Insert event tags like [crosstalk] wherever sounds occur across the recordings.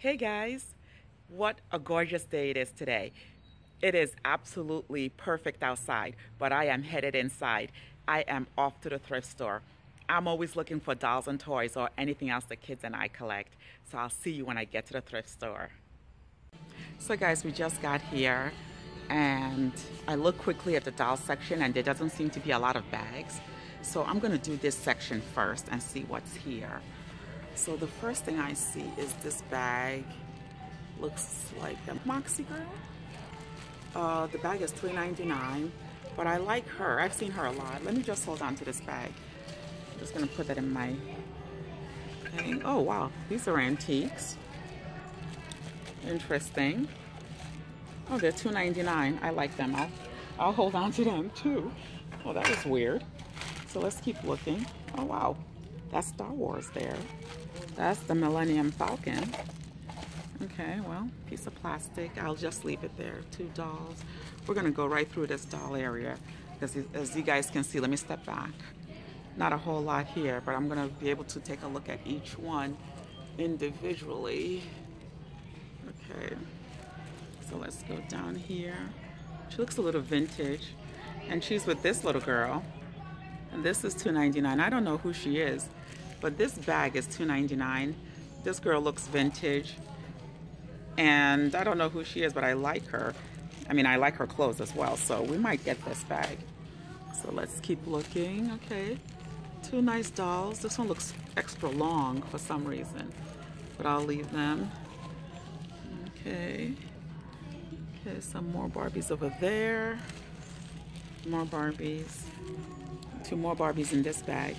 Hey guys, what a gorgeous day it is today. It is absolutely perfect outside, but I am headed inside. I am off to the thrift store. I'm always looking for dolls and toys or anything else the kids and I collect. So I'll see you when I get to the thrift store. So guys, we just got here and I look quickly at the doll section and there doesn't seem to be a lot of bags. So I'm gonna do this section first and see what's here. So the first thing I see is this bag. Looks like a Moxie Girl. Uh, the bag is $3.99, but I like her. I've seen her a lot. Let me just hold on to this bag. I'm just gonna put that in my thing. Oh wow, these are antiques. Interesting. Oh, they're $2.99. I like them. I'll, I'll hold on to them too. Oh, that was weird. So let's keep looking. Oh wow, that's Star Wars there. That's the Millennium Falcon. Okay, well, piece of plastic. I'll just leave it there. Two dolls. We're gonna go right through this doll area because as you guys can see, let me step back. Not a whole lot here, but I'm gonna be able to take a look at each one individually. Okay, so let's go down here. She looks a little vintage and she's with this little girl. And this is $2.99. I don't know who she is. But this bag is $2.99. This girl looks vintage. And I don't know who she is, but I like her. I mean, I like her clothes as well, so we might get this bag. So let's keep looking. Okay, two nice dolls. This one looks extra long for some reason, but I'll leave them. Okay. Okay, some more Barbies over there. More Barbies. Two more Barbies in this bag.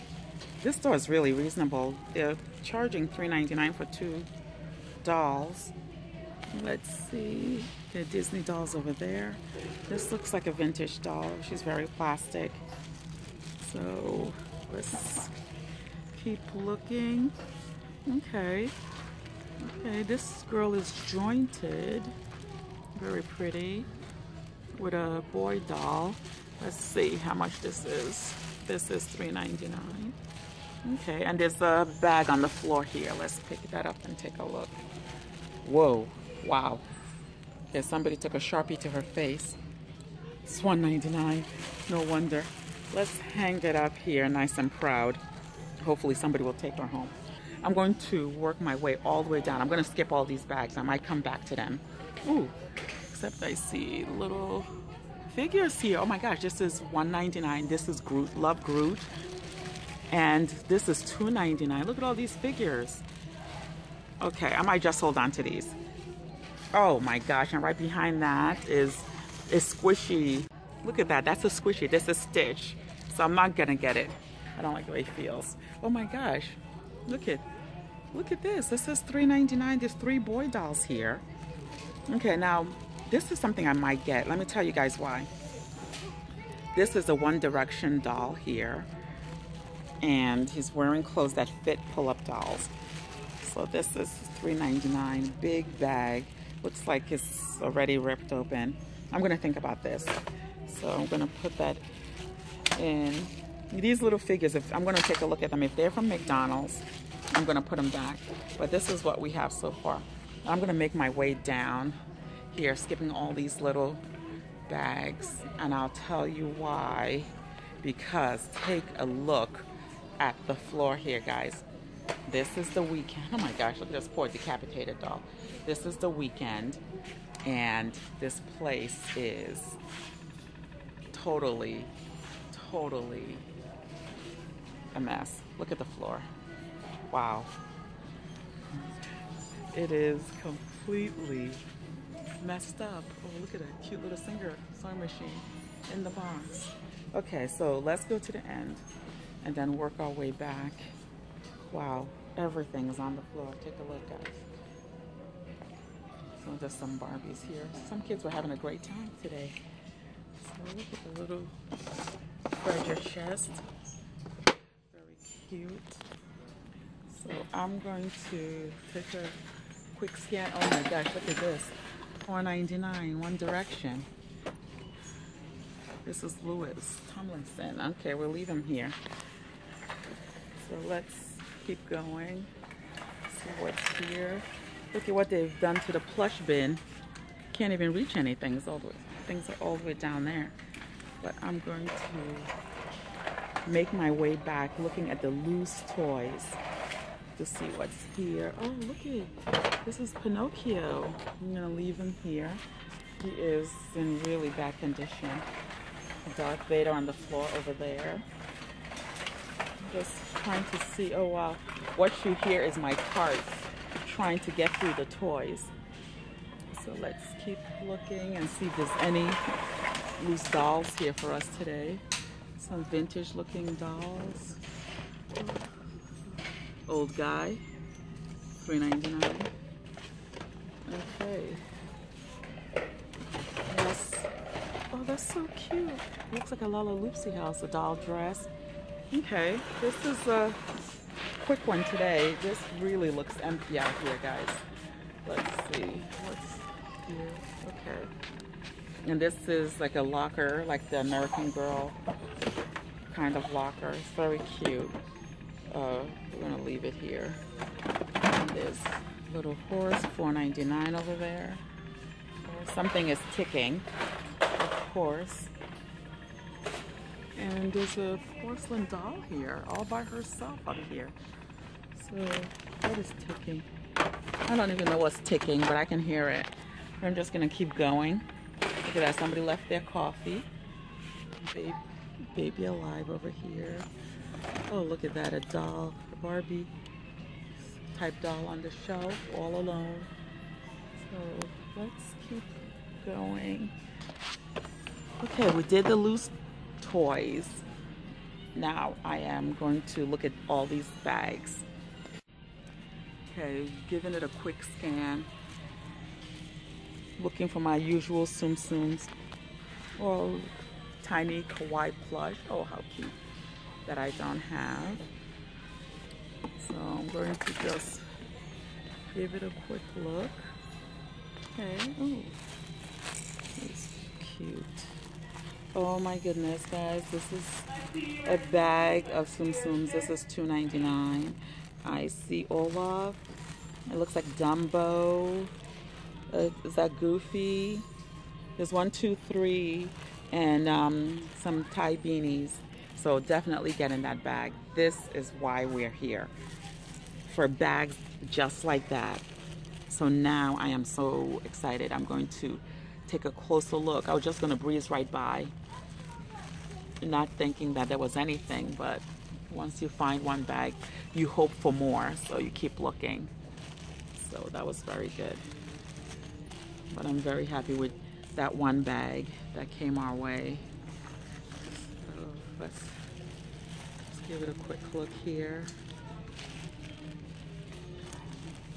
This store is really reasonable. They're charging $3.99 for two dolls. Let's see. The Disney dolls over there. This looks like a vintage doll. She's very plastic. So let's keep looking. Okay. Okay, this girl is jointed. Very pretty. With a boy doll. Let's see how much this is. This is $3.99. Okay, and there's a bag on the floor here. Let's pick that up and take a look. Whoa, wow. Okay, somebody took a Sharpie to her face. It's $1.99, no wonder. Let's hang it up here nice and proud. Hopefully somebody will take her home. I'm going to work my way all the way down. I'm gonna skip all these bags. I might come back to them. Ooh, except I see little figures here. Oh my gosh, this is $1.99. This is Groot, love Groot. And this is $2.99. Look at all these figures. Okay, I might just hold on to these. Oh my gosh, and right behind that is, is Squishy. Look at that, that's a Squishy, this is Stitch. So I'm not gonna get it. I don't like the way it feels. Oh my gosh, look at, look at this. This is $3.99, there's three boy dolls here. Okay, now, this is something I might get. Let me tell you guys why. This is a One Direction doll here and he's wearing clothes that fit Pullip dolls. So this is $3.99, big bag. Looks like it's already ripped open. I'm gonna think about this. So I'm gonna put that in. These little figures, if I'm gonna take a look at them, if they're from McDonald's, I'm gonna put them back. But this is what we have so far. I'm gonna make my way down here, skipping all these little bags, and I'll tell you why. Because take a look at the floor here, guys. This is the weekend. Oh my gosh, look at this poor decapitated doll. This is the weekend, and this place is totally, totally a mess. Look at the floor. Wow. It is completely messed up. Oh, look at that cute little singer sewing machine in the box. Okay, so let's go to the end and then work our way back. Wow, everything is on the floor. Take a look, guys. So there's some Barbies here. Some kids were having a great time today. So look at the little treasure chest. Very cute. So I'm going to take a quick scan. Oh my gosh, look at this. $4.99, One Direction. This is Louis Tomlinson. Okay, we'll leave him here. So let's keep going. See what's here. Look at what they've done to the plush bin. Can't even reach anything. It's all the way, things are all the way down there. But I'm going to make my way back looking at the loose toys to see what's here. Oh, look at this is Pinocchio. I'm gonna leave him here. He is in really bad condition. Darth Vader on the floor over there. Just trying to see. Oh wow, what you hear is my cart trying to get through the toys. So let's keep looking and see if there's any loose dolls here for us today. Some vintage looking dolls. Old guy, $3.99. Okay. Yes. Oh, that's so cute. Looks like a Lalaloopsy house, a doll dress. Okay, this is a quick one today. This really looks empty out here, guys. Let's see. What's here? Okay. And this is like a locker, like the American Girl kind of locker. It's very cute. Uh, we're gonna leave it here. And there's little horse, $4.99 over there. Something is ticking, of course. And there's a porcelain doll here, all by herself up here. So, what is ticking? I don't even know what's ticking, but I can hear it. I'm just gonna keep going. Look at that, somebody left their coffee. Baby, baby alive over here. Oh, look at that, a doll, a Barbie type doll on the shelf, all alone. So let's keep going. Okay, we did the loose toys. Now I am going to look at all these bags. Okay, giving it a quick scan. Looking for my usual Tsum. Oh, tiny kawaii plush. Oh, how cute that I don't have. So I'm going to just give it a quick look. Okay, oh, it's cute. Oh my goodness, guys, this is a bag of Tsum. This is $2.99. I see Olaf. It looks like Dumbo. Uh, is that Goofy? There's one, two, three, and um, some Ty beanies. So definitely get in that bag. This is why we're here. For bags just like that. So now I am so excited. I'm going to take a closer look. I was just going to breeze right by. Not thinking that there was anything, but once you find one bag, you hope for more. So you keep looking. So that was very good. But I'm very happy with that one bag that came our way. Let's, let's give it a quick look here.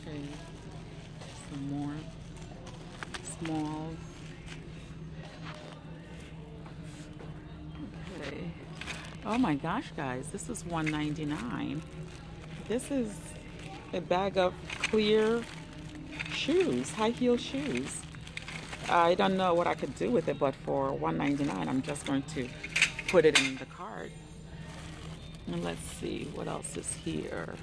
Okay, some more small. Oh my gosh, guys, this is $1.99. This is a bag of clear shoes, high heel shoes. I don't know what I could do with it, but for $1.99, I'm just going to put it in the cart. And let's see what else is here.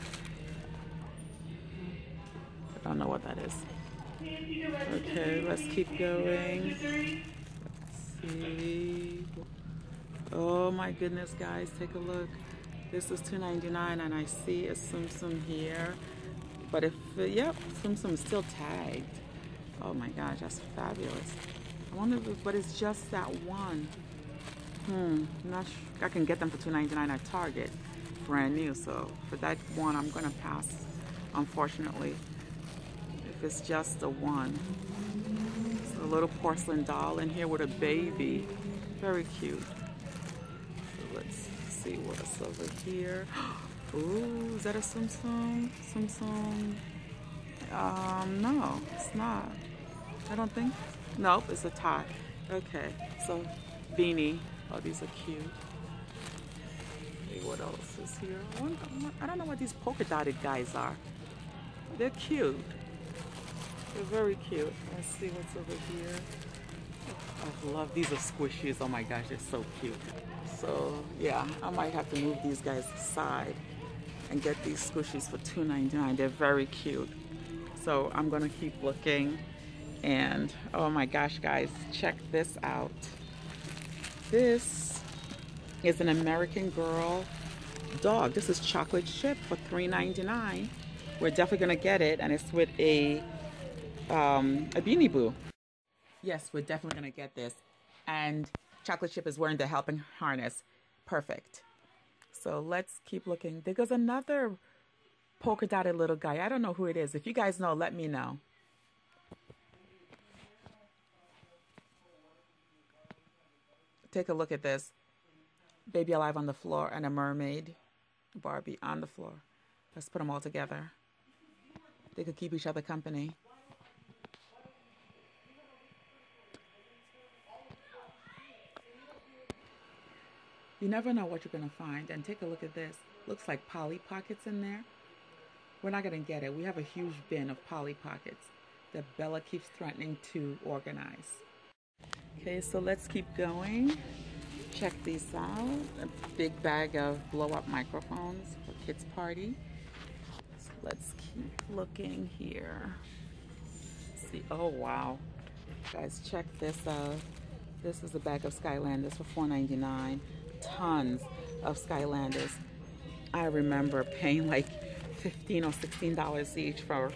I don't know what that is. Okay, let's keep going. Let's see. Oh my goodness, guys, take a look. This is $2.99 and I see a Tsum here. But if, yep, Tsum is still tagged. Oh my gosh, that's fabulous. I wonder if, but it's just that one. Hmm, not sure. I can get them for $2.99 at Target, brand new. So for that one, I'm gonna pass, unfortunately. If it's just the one. So a little porcelain doll in here with a baby. Very cute. See what's over here. [gasps] Ooh, is that a? Tsum Tsum? Um, no, it's not. I don't think. Nope, it's a Ty. Okay, so beanie. Oh, these are cute. See what else is here. I, wonder, I don't know what these polka dotted guys are. They're cute. They're very cute. Let's see what's over here. I love these are squishies. Oh my gosh, they're so cute. So yeah, I might have to move these guys aside and get these squishies for $2.99. They're very cute. So I'm gonna keep looking. And oh my gosh, guys, check this out. This is an American Girl dog. This is chocolate chip for $3.99. We're definitely gonna get it, and it's with a um, a Beanie Boo. Yes, we're definitely gonna get this. And chocolate chip is wearing the helping harness. Perfect. So let's keep looking. There goes another polka dotted little guy. I don't know who it is. If you guys know, let me know. Take a look at this. Baby alive on the floor and a mermaid Barbie on the floor. Let's put them all together. They could keep each other company. You never know what you're going to find. And take a look at this. Looks like Polly Pockets in there. We're not going to get it. We have a huge bin of Polly Pockets that Bella keeps threatening to organize. Okay, so let's keep going. Check these out. A big bag of blow-up microphones for kids' party. So let's keep looking here. Let's see, oh wow. Guys, check this out. This is a bag of Skylanders for $4.99. Tons of Skylanders. I remember paying like 15 or $16 each for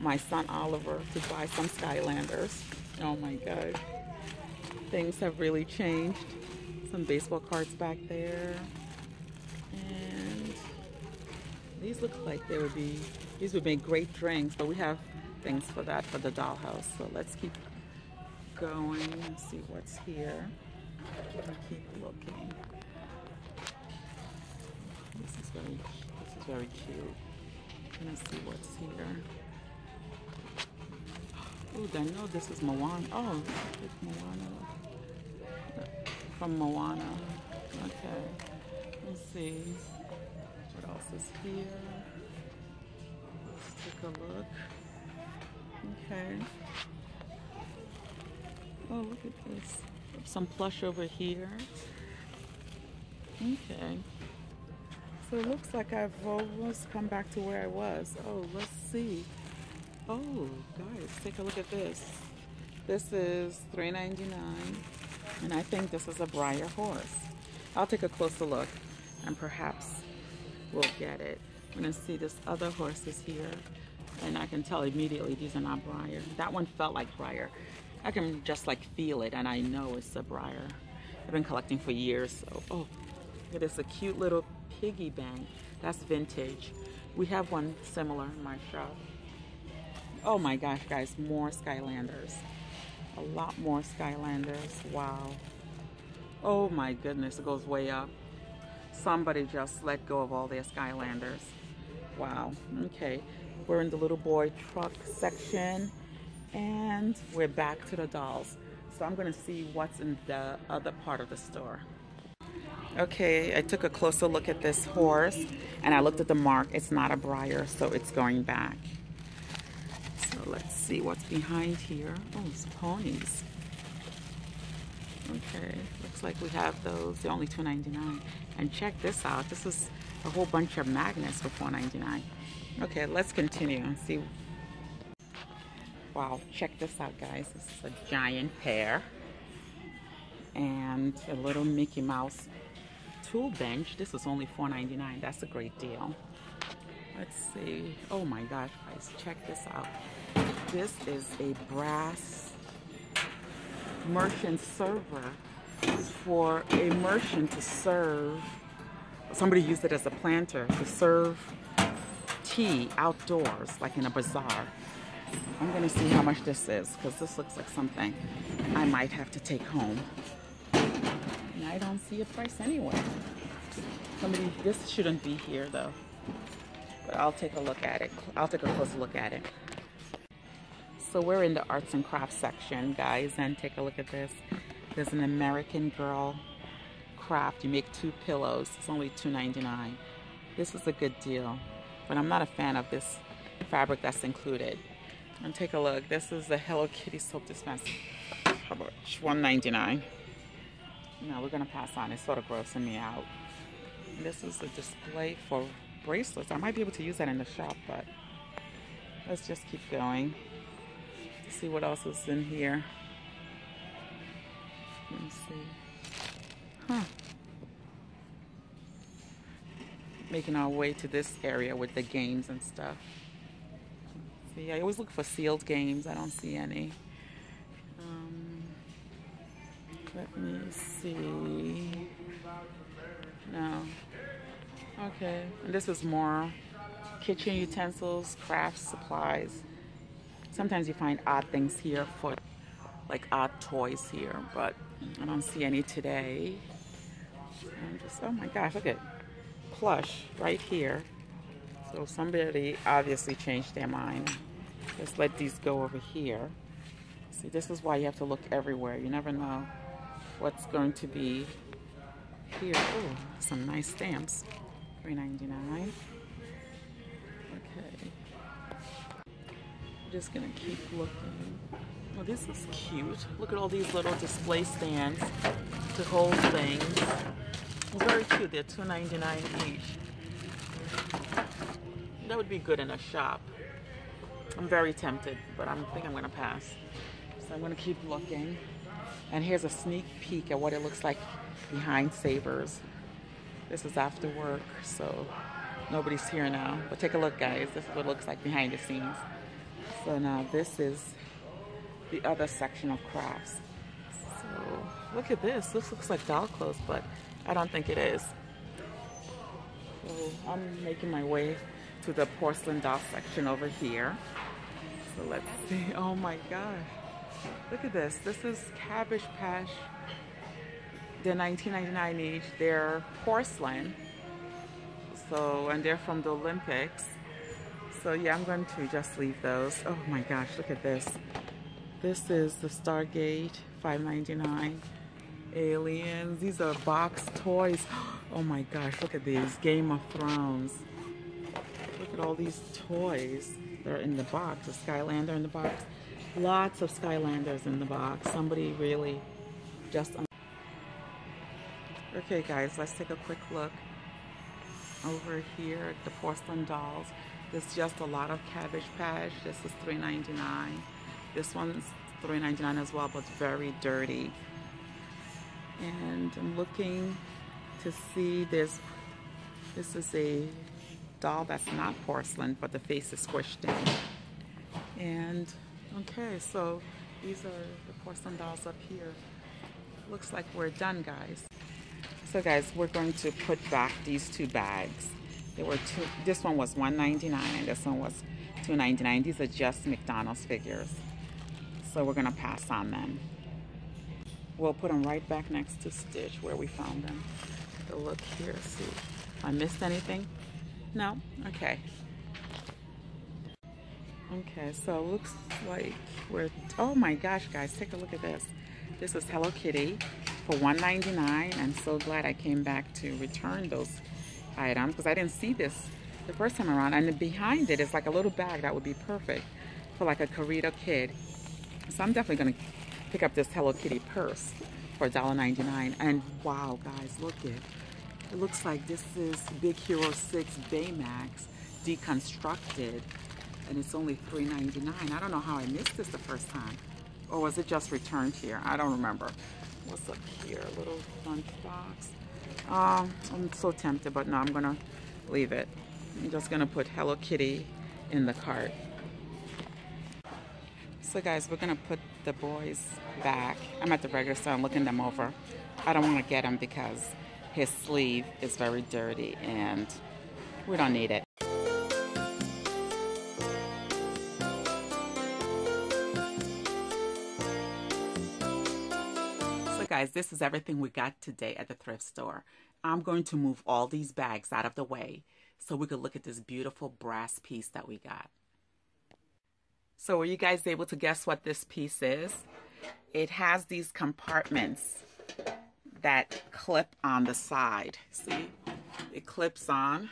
my son Oliver to buy some Skylanders. Oh my God. Things have really changed some baseball cards back there. And these look like they would be, these would make great drinks, but we have things for that for the dollhouse. So let's keep going and see what's here. Keep looking. This is very, this is very cute. Let's see what's here. Oh, I know this is Moana. Oh, it's Moana from Moana. Okay, let's see. What else is here? Let's take a look. Okay. Oh, look at this. Some plush over here. Okay. So it looks like I've almost come back to where I was. Oh, let's see. Oh, guys, take a look at this. This is $3.99. And I think this is a Breyer horse. I'll take a closer look and perhaps we'll get it. I'm gonna see this other horses here and I can tell immediately these are not Breyer. That one felt like Breyer. I can just like feel it and I know it's a Breyer. I've been collecting for years. So, oh, it is a cute little piggy bank. That's vintage. We have one similar in my shop. Oh my gosh, guys, more Skylanders a lot more Skylanders. Wow. Oh my goodness, it goes way up. Somebody just let go of all their Skylanders. Wow. Okay. We're in the little boy truck section and we're back to the dolls. So I'm going to see what's in the other part of the store. Okay, I took a closer look at this horse and I looked at the mark. It's not a Breyer, so it's going back So let's see what's behind here. Oh, it's ponies. Okay, looks like we have those. They're only $2.99. And check this out. This is a whole bunch of magnets for $4.99. Okay, let's continue and see. Wow, check this out, guys. This is a giant pear and a little Mickey Mouse tool bench. This is only $4.99. That's a great deal. Let's see. Oh my gosh, guys, check this out. This is a brass merchant server for a merchant to serve. Somebody used it as a planter to serve tea outdoors, like in a bazaar. I'm gonna see how much this is because this looks like something I might have to take home. And I don't see a price anywhere. Somebody, this shouldn't be here though. But I'll take a look at it. I'll take a closer look at it. So we're in the arts and crafts section, guys, and take a look at this. There's an American Girl craft. You make two pillows. It's only $2.99. This is a good deal, but I'm not a fan of this fabric that's included. And take a look. This is the Hello Kitty soap dispenser. How much? $1.99. No, we're gonna pass on. It's sort of grossing me out. This is a display for bracelets. I might be able to use that in the shop, but let's just keep going. See what else is in here. Let me see. Huh. Making our way to this area with the games and stuff. See, I always look for sealed games. I don't see any. Um, let me see. No. Okay. And this is more kitchen utensils, craft supplies. Sometimes you find odd things here for like odd toys here, but I don't see any today. I'm Just, oh my gosh, look at plush right here. So somebody obviously changed their mind. Let's let these go over here. See, this is why you have to look everywhere. You never know what's going to be here. Oh, some nice stamps. $3.99. Okay. I'm just gonna keep looking. Oh, this is cute. Look at all these little display stands to hold things. Very cute. They're $2.99 each. That would be good in a shop. I'm very tempted, but I think I'm gonna pass. So I'm gonna keep looking. And here's a sneak peek at what it looks like behind Savers. This is after work, so nobody's here now. But take a look, guys. This is what it looks like behind the scenes. So now this is the other section of crafts. So look at this. This looks like doll clothes, but I don't think it is. So I'm making my way to the porcelain doll section over here. So let's see. [laughs] Oh my gosh. Look at this. This is Cabbage Patch. They're 19.99 each. They're porcelain. So, and they're from the Olympics. So yeah, I'm going to just leave those. Oh my gosh, look at this. This is the Stargate 5.99 aliens. These are box toys. [gasps] Oh my gosh, look at these. Game of Thrones. At all these toys. They're in the box. A Skylander in the box. Lots of Skylanders in the box. Somebody really just... Okay guys, let's take a quick look over here at the porcelain dolls. There's just a lot of Cabbage Patch. This is $3.99. This one's $3.99 as well, but it's very dirty. And I'm looking to see this. This is a doll that's not porcelain, but the face is squished in. And okay, so these are the porcelain dolls up here. Looks like we're done, guys. So guys, we're going to put back these two bags. They were two, this one was $1.99 and this one was $2.99. These are just McDonald's figures. So we're gonna pass on them. We'll put them right back next to Stitch where we found them. So look here, see. I missed anything? No? Okay. Okay, so it looks like we're, oh my gosh, guys, take a look at this. This is Hello Kitty for $1.99. I'm so glad I came back to return those items because I didn't see this the first time around. And behind it is like a little bag that would be perfect for like a Karito kid. So I'm definitely going to pick up this Hello Kitty purse for $1.99. And wow, guys, look it. It looks like this is Big Hero 6 Baymax deconstructed. And it's only $3.99. I don't know how I missed this the first time. Or was it just returned here? I don't remember. What's up here? A little lunch box. Um, I'm so tempted, but no, I'm gonna leave it. I'm just gonna put Hello Kitty in the cart. So guys, we're gonna put the boys back. I'm at the regular store, I'm looking them over. I don't wanna get them because his sleeve is very dirty and we don't need it. So guys, this is everything we got today at the thrift store. I'm going to move all these bags out of the way so we could look at this beautiful brass piece that we got. So were you guys able to guess what this piece is? It has these compartments that clip on the side. See, it clips on.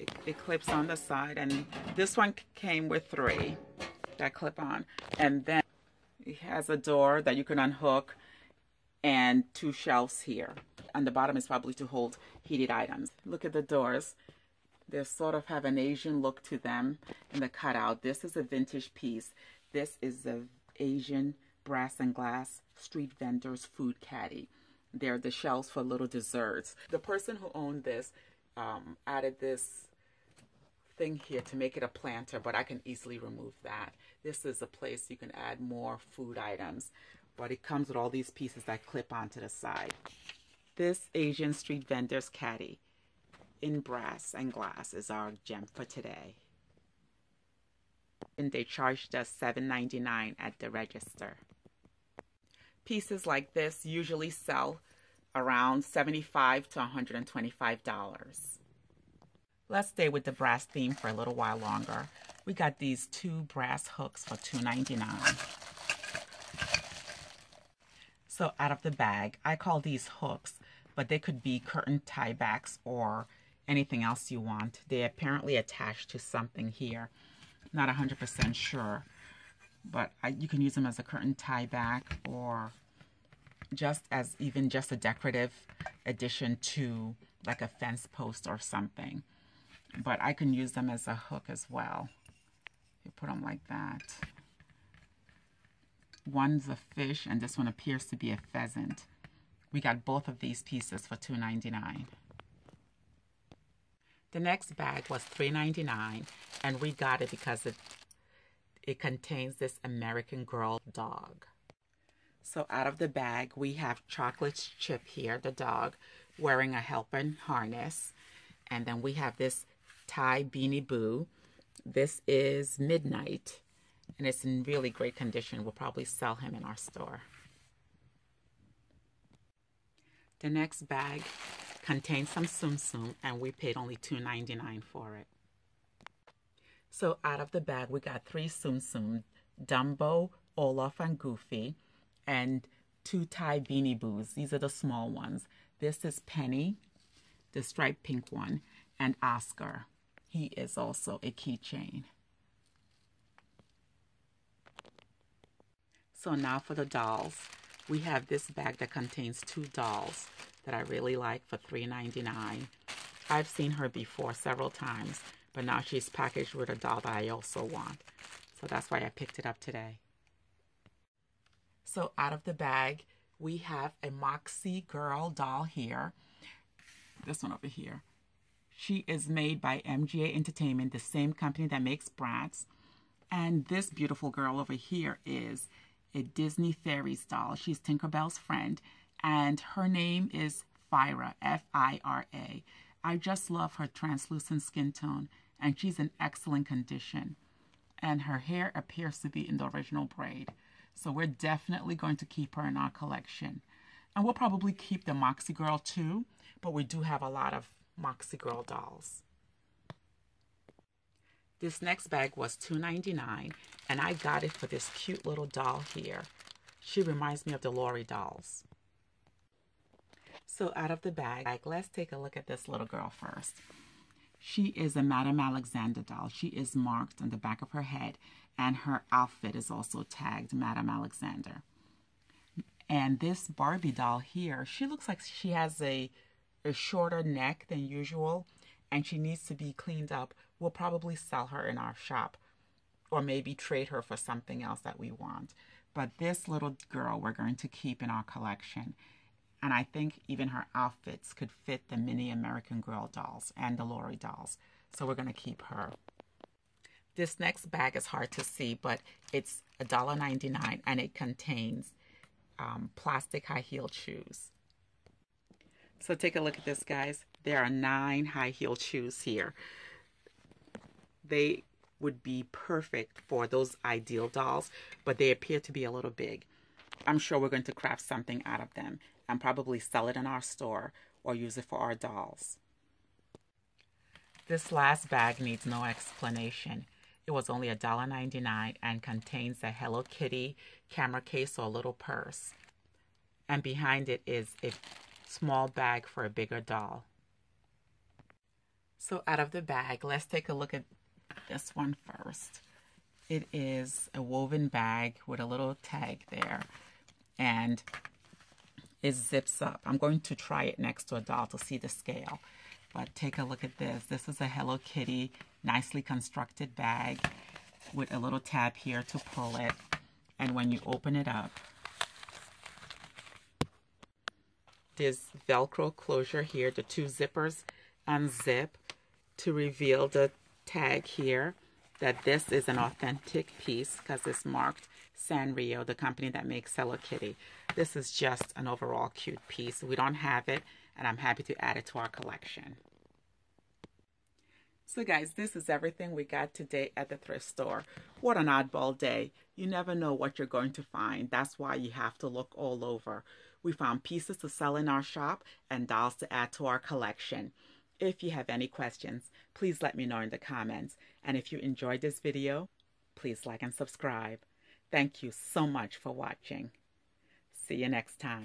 It, it clips on the side and this one came with three that clip on. And then it has a door that you can unhook and two shelves here. And the bottom is probably to hold heated items. Look at the doors. They sort of have an Asian look to them in the cutout. This is a vintage piece. This is the Asian brass and glass street vendors food caddy. They're the shelves for little desserts. The person who owned this um, added this thing here to make it a planter, but I can easily remove that. This is a place you can add more food items, but it comes with all these pieces that clip onto the side. This Asian street vendor's caddy in brass and glass is our gem for today. And they charged us $7.99 at the register. Pieces like this usually sell around 75 to $125. Let's stay with the brass theme for a little while longer. We got these two brass hooks for $2.99. So out of the bag, I call these hooks, but they could be curtain tiebacks or anything else you want. They apparently attach to something here. Not 100% sure, but I, you can use them as a curtain tie back or just as even just a decorative addition to like a fence post or something. But I can use them as a hook as well. You put them like that. One's a fish and this one appears to be a pheasant. We got both of these pieces for $2.99. The next bag was $3.99 and we got it because it, it contains this American Girl dog. So out of the bag, we have Chocolate Chip here, the dog, wearing a helping harness. And then we have this Ty Beanie Boo. This is Midnight, and it's in really great condition. We'll probably sell him in our store. The next bag contains some Tsum Tsum, and we paid only $2.99 for it. So out of the bag, we got three Tsum Tsum, Dumbo, Olaf, and Goofy, and two Ty Beanie Boos. These are the small ones. This is Penny, the striped pink one, and Oscar. He is also a keychain. So now for the dolls. We have this bag that contains two dolls that I really like for $3.99. I've seen her before several times, but now she's packaged with a doll that I also want. So that's why I picked it up today. So out of the bag, we have a Moxie Girl doll here. This one over here. She is made by MGA Entertainment, the same company that makes Bratz. And this beautiful girl over here is a Disney Fairies doll. She's Tinkerbell's friend, and her name is Fira, F-I-R-A. I just love her translucent skin tone, and she's in excellent condition. And her hair appears to be in the original braid. So we're definitely going to keep her in our collection. And we'll probably keep the Moxie Girl too, but we do have a lot of Moxie Girl dolls. This next bag was $2.99, and I got it for this cute little doll here. She reminds me of the Lori dolls. So out of the bag, let's take a look at this little girl first. She is a Madame Alexander doll. She is marked on the back of her head, and her outfit is also tagged Madame Alexander. And this Barbie doll here, she looks like she has a, a shorter neck than usual, and she needs to be cleaned up. We'll probably sell her in our shop or maybe trade her for something else that we want. But this little girl we're going to keep in our collection. And I think even her outfits could fit the mini American Girl dolls and the Lori dolls. So we're going to keep her. This next bag is hard to see, but it's $1.99 and it contains um, plastic high heel shoes. So take a look at this, guys. There are nine high heel shoes here. They would be perfect for those ideal dolls, but they appear to be a little big. I'm sure we're going to craft something out of them and probably sell it in our store or use it for our dolls. This last bag needs no explanation. It was only $1.99 and contains a Hello Kitty camera case or little purse. And behind it is a small bag for a bigger doll. So out of the bag, let's take a look at this one first. It is a woven bag with a little tag there. And it zips up. I'm going to try it next to a doll to see the scale. But take a look at this. This is a Hello Kitty nicely constructed bag with a little tab here to pull it. And when you open it up, there's Velcro closure here. The two zippers unzip to reveal the tag here that this is an authentic piece because it's marked Sanrio, the company that makes Hello Kitty. This is just an overall cute piece. We don't have it, and I'm happy to add it to our collection. So guys, this is everything we got today at the thrift store. What an oddball day. You never know what you're going to find. That's why you have to look all over. We found pieces to sell in our shop and dolls to add to our collection. If you have any questions, please let me know in the comments. And if you enjoyed this video, please like and subscribe. Thank you so much for watching. See you next time.